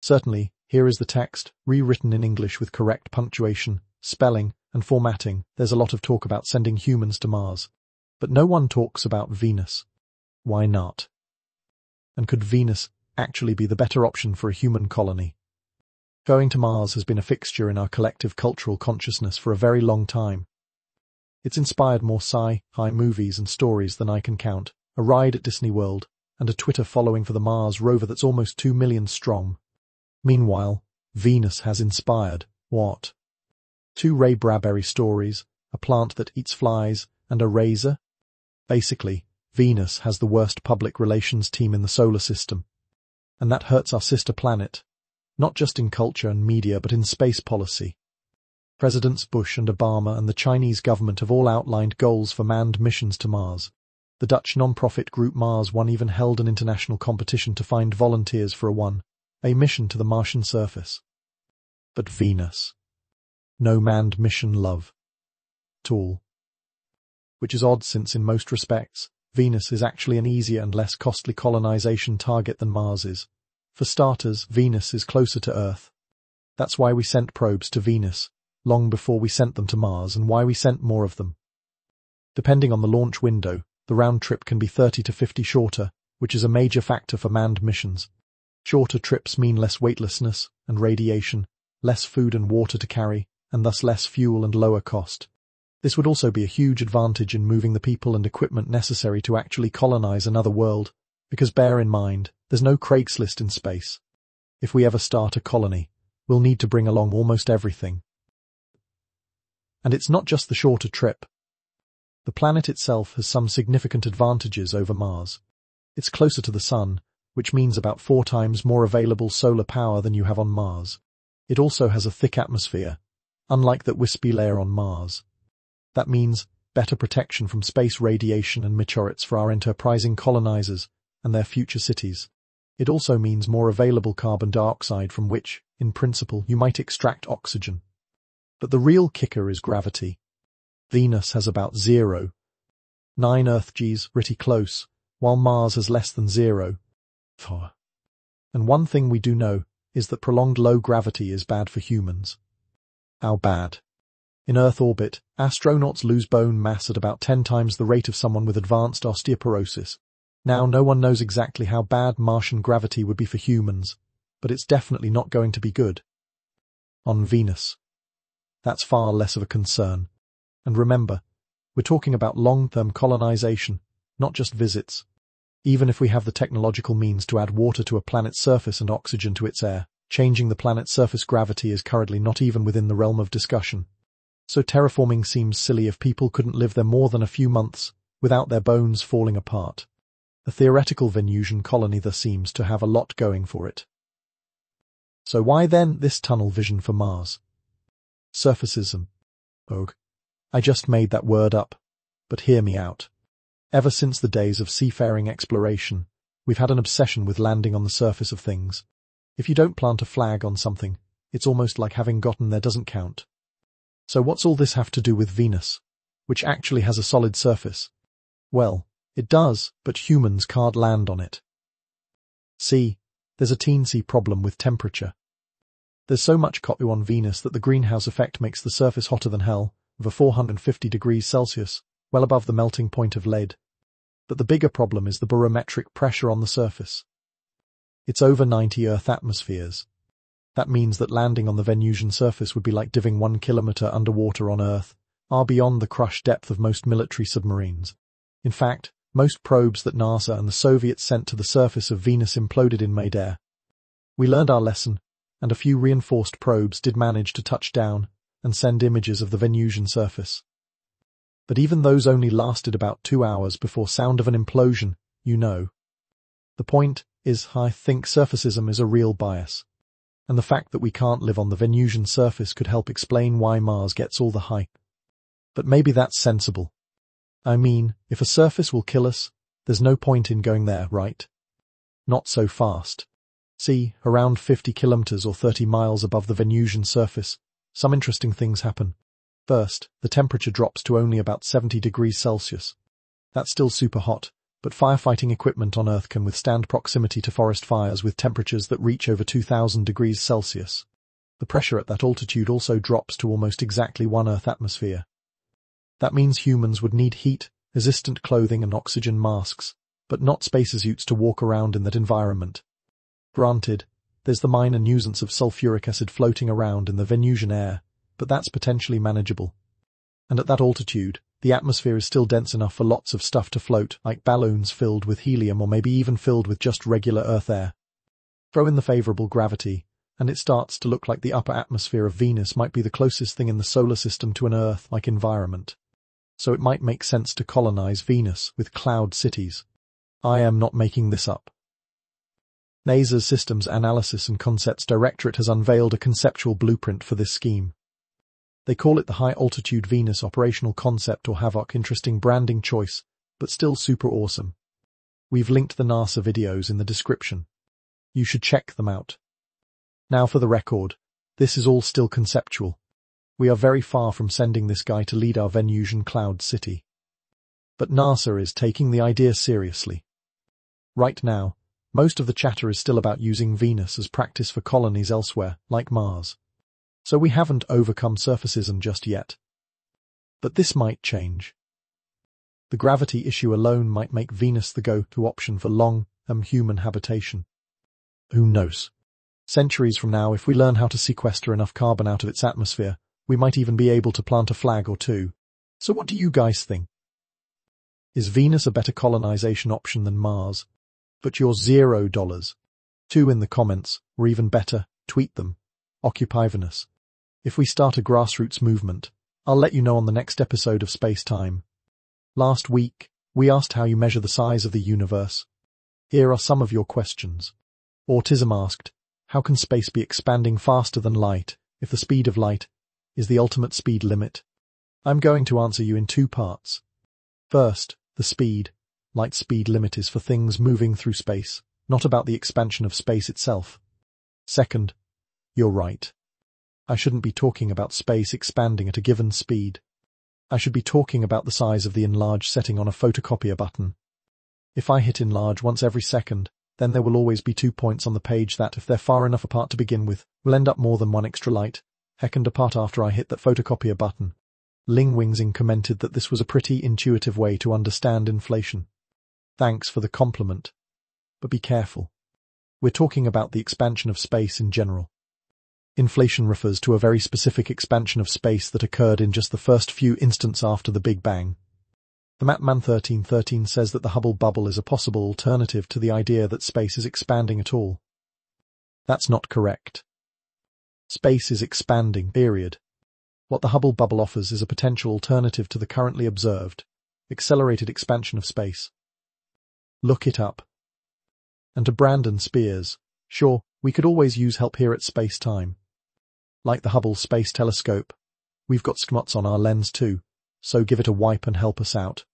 Certainly, here is the text, rewritten in English with correct punctuation, spelling, and formatting. There's a lot of talk about sending humans to Mars. But no one talks about Venus. Why not? And could Venus actually be the better option for a human colony? Going to Mars has been a fixture in our collective cultural consciousness for a very long time. It's inspired more sci-fi movies and stories than I can count, a ride at Disney World, and a Twitter following for the Mars rover that's almost two million strong. Meanwhile, Venus has inspired, what? Two Ray Bradbury stories, a plant that eats flies, and a razor? Basically, Venus has the worst public relations team in the solar system. And that hurts our sister planet, not just in culture and media but in space policy. Presidents Bush and Obama and the Chinese government have all outlined goals for manned missions to Mars. The Dutch non-profit group Mars One even held an international competition to find volunteers for a one, a mission to the Martian surface. But Venus. No manned mission love. Tool. Which is odd since in most respects, Venus is actually an easier and less costly colonization target than Mars is. For starters, Venus is closer to Earth. That's why we sent probes to Venus, long before we sent them to Mars and why we sent more of them. Depending on the launch window, the round trip can be 30 to 50 shorter, which is a major factor for manned missions. Shorter trips mean less weightlessness and radiation, less food and water to carry, and thus less fuel and lower cost. This would also be a huge advantage in moving the people and equipment necessary to actually colonize another world, because bear in mind, there's no Craigslist in space. If we ever start a colony, we'll need to bring along almost everything. And it's not just the shorter trip. The planet itself has some significant advantages over Mars. It's closer to the Sun, which means about four times more available solar power than you have on Mars. It also has a thick atmosphere, unlike that wispy layer on Mars. That means better protection from space radiation and meteorites for our enterprising colonizers and their future cities. It also means more available carbon dioxide from which, in principle, you might extract oxygen. But the real kicker is gravity. Venus has about zero. Nine Earth Gs pretty close, while Mars has less than zero. And one thing we do know is that prolonged low gravity is bad for humans. How bad? In Earth orbit, astronauts lose bone mass at about 10 times the rate of someone with advanced osteoporosis. Now, no one knows exactly how bad Martian gravity would be for humans, but it's definitely not going to be good. On Venus. That's far less of a concern. And remember, we're talking about long-term colonization, not just visits. Even if we have the technological means to add water to a planet's surface and oxygen to its air, changing the planet's surface gravity is currently not even within the realm of discussion. So terraforming seems silly if people couldn't live there more than a few months without their bones falling apart. A theoretical Venusian colony thus seems to have a lot going for it. So why then this tunnel vision for Mars? Surfacism. Og. I just made that word up. But hear me out. Ever since the days of seafaring exploration, we've had an obsession with landing on the surface of things. If you don't plant a flag on something, it's almost like having gotten there doesn't count. So what's all this have to do with Venus, which actually has a solid surface? Well, it does, but humans can't land on it. See, there's a teensy problem with temperature. There's so much CO2 on Venus that the greenhouse effect makes the surface hotter than hell, over 450 degrees Celsius, well above the melting point of lead. But the bigger problem is the barometric pressure on the surface. It's over 90 Earth atmospheres. That means that landing on the Venusian surface would be like diving one kilometer underwater on Earth, far beyond the crush depth of most military submarines. In fact, most probes that NASA and the Soviets sent to the surface of Venus imploded in midair. We learned our lesson, and a few reinforced probes did manage to touch down and send images of the Venusian surface but even those only lasted about two hours before sound of an implosion, you know. The point is, I think surfacism is a real bias, and the fact that we can't live on the Venusian surface could help explain why Mars gets all the hype. But maybe that's sensible. I mean, if a surface will kill us, there's no point in going there, right? Not so fast. See, around 50 kilometers or 30 miles above the Venusian surface, some interesting things happen. First, the temperature drops to only about 70 degrees Celsius. That's still super hot, but firefighting equipment on Earth can withstand proximity to forest fires with temperatures that reach over 2000 degrees Celsius. The pressure at that altitude also drops to almost exactly one Earth atmosphere. That means humans would need heat, resistant clothing and oxygen masks, but not spacesuits to walk around in that environment. Granted, there's the minor nuisance of sulfuric acid floating around in the Venusian air, but that's potentially manageable. And at that altitude, the atmosphere is still dense enough for lots of stuff to float, like balloons filled with helium or maybe even filled with just regular Earth air. Throw in the favorable gravity, and it starts to look like the upper atmosphere of Venus might be the closest thing in the solar system to an Earth-like environment. So it might make sense to colonize Venus with cloud cities. I am not making this up. NASA's Systems Analysis and Concepts Directorate has unveiled a conceptual blueprint for this scheme. They call it the High Altitude Venus Operational Concept or HAVOC interesting branding choice, but still super awesome. We've linked the NASA videos in the description. You should check them out. Now for the record, this is all still conceptual. We are very far from sending this guy to lead our Venusian cloud city. But NASA is taking the idea seriously. Right now, most of the chatter is still about using Venus as practice for colonies elsewhere, like Mars. So we haven't overcome surfacism just yet. But this might change. The gravity issue alone might make Venus the go-to option for long-term um, human habitation. Who knows? Centuries from now, if we learn how to sequester enough carbon out of its atmosphere, we might even be able to plant a flag or two. So what do you guys think? Is Venus a better colonization option than Mars? But your zero dollars. Two in the comments, or even better, tweet them. Occupy Venus. If we start a grassroots movement, I'll let you know on the next episode of Space Time. Last week, we asked how you measure the size of the universe. Here are some of your questions. Autism asked, how can space be expanding faster than light if the speed of light is the ultimate speed limit? I'm going to answer you in two parts. First, the speed. Light speed limit is for things moving through space, not about the expansion of space itself. Second, you're right. I shouldn't be talking about space expanding at a given speed. I should be talking about the size of the enlarge setting on a photocopier button. If I hit enlarge once every second, then there will always be two points on the page that, if they're far enough apart to begin with, will end up more than one extra light, heckened apart after I hit that photocopier button. Ling Wingzing commented that this was a pretty intuitive way to understand inflation. Thanks for the compliment. But be careful. We're talking about the expansion of space in general. Inflation refers to a very specific expansion of space that occurred in just the first few instants after the Big Bang. The Matman 1313 says that the Hubble bubble is a possible alternative to the idea that space is expanding at all. That's not correct. Space is expanding, period. What the Hubble bubble offers is a potential alternative to the currently observed, accelerated expansion of space. Look it up. And to Brandon Spears, sure, we could always use help here at Space Time. Like the Hubble Space Telescope, we've got SCMOTS on our lens too, so give it a wipe and help us out.